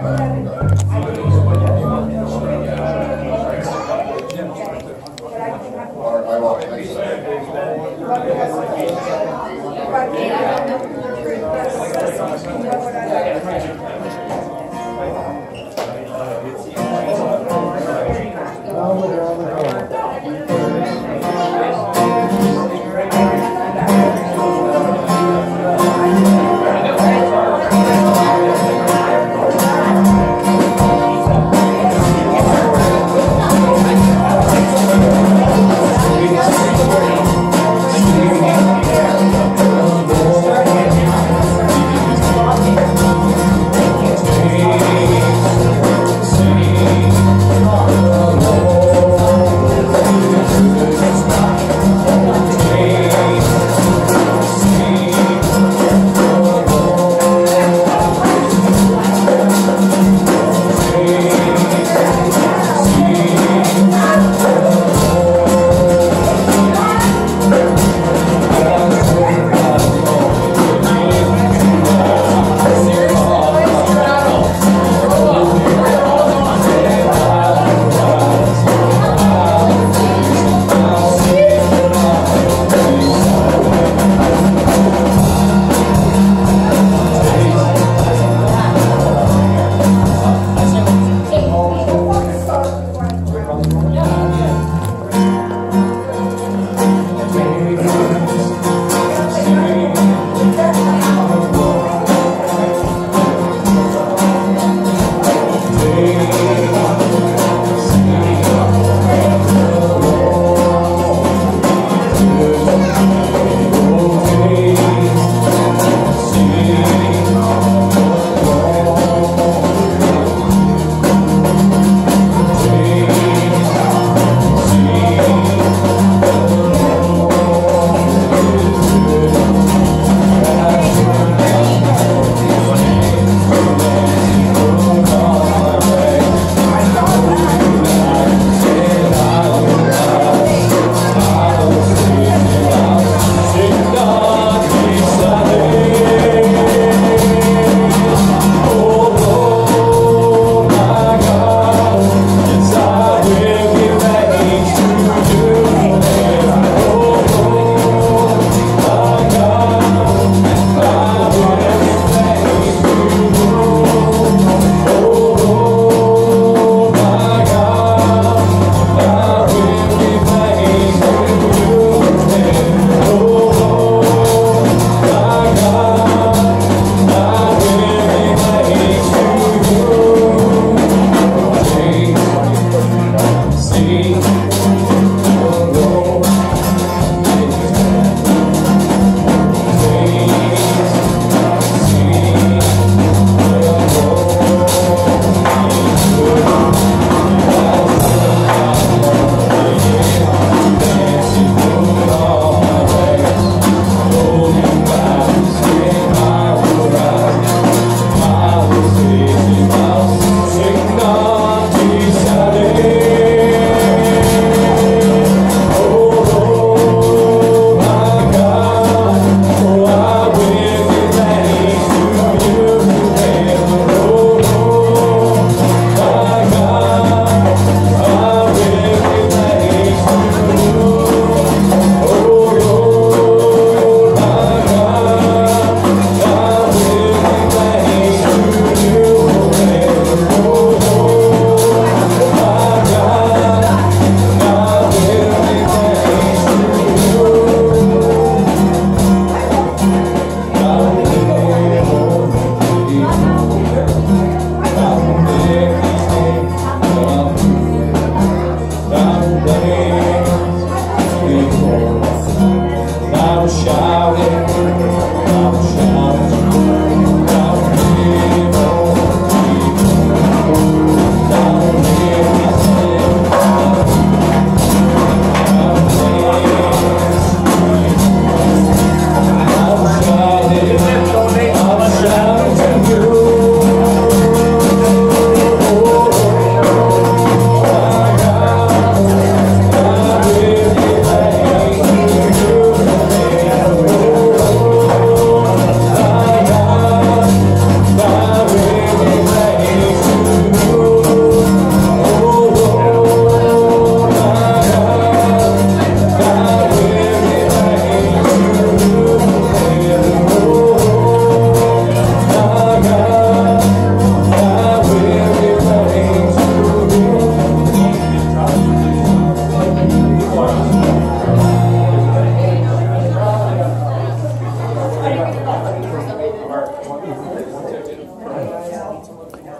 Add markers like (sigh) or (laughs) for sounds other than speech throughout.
I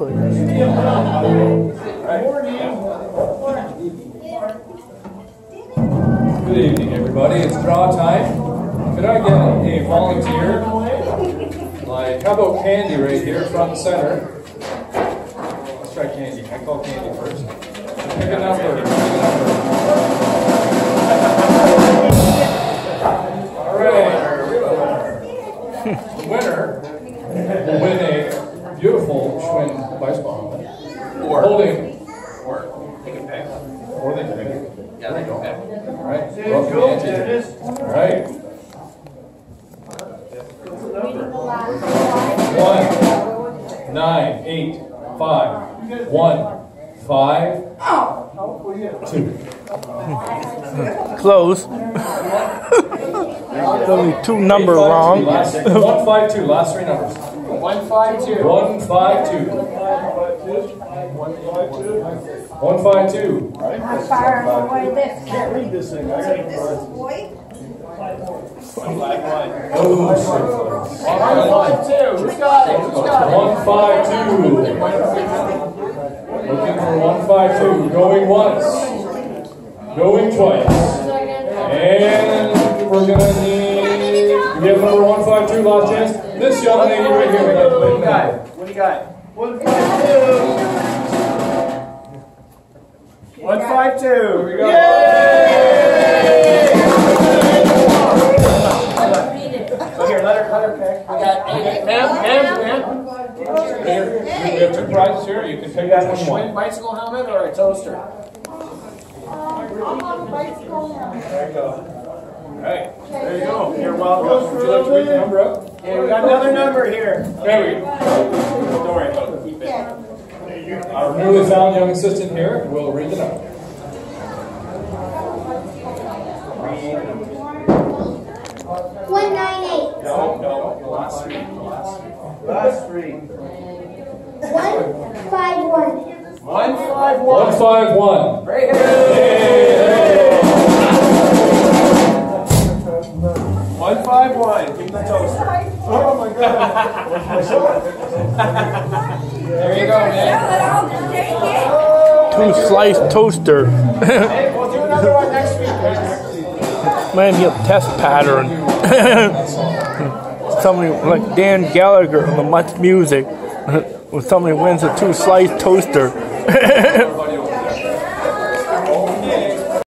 Exactly. Good evening, everybody. It's draw time. Could I get a volunteer? Like, how about Candy right here, front and center? Let's try Candy. I call Candy first. Pick a number. Pick a number. Schwinn baseball helmet. Or, Holding, or, they can pick. or they can pick it. Yeah, they can pick. All right. Welcome, Angie. All right. One, nine, eight, five, one, five, two. Close. Only two number Eight, five, two, wrong. last- One, five, two, last three numbers. One, five, two. One, five, two. One, five, two. I'm far away this. Can't read this thing. I gotta- This is white. Oh, shit. One, one, two. Who's got it? Who's got it? One, five, two. Looking for one, five, two. Going once. Going twice. And we're gonna need, we have number one, five, two, last chance. This young lady right here. would like to What do you got? What do you got? One, five, two. One, five, two. Here we go. So here, let her, let her pick. I got, ma'am, ma'am, ma'am. Here, we have two prizes here. You can pick got a which one you Schwinn want. bicycle helmet or a toaster? There you go. All right. There you go. You're welcome. Would you like to read the number up? Okay, we got another number here. There we go. Don't worry about it. Keep it. Our newly found young assistant here will read the number. One nine eight. No, no, the last three. The last three. Last three. One five one. One, five, One, one. five, one. Right here. Two slice toaster. (laughs) Man. Man, he'll test pattern. (laughs) somebody like Dan Gallagher on the Much Music. When (laughs) somebody wins a two slice toaster.